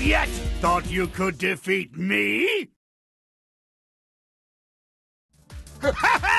yet! Thought you could defeat me?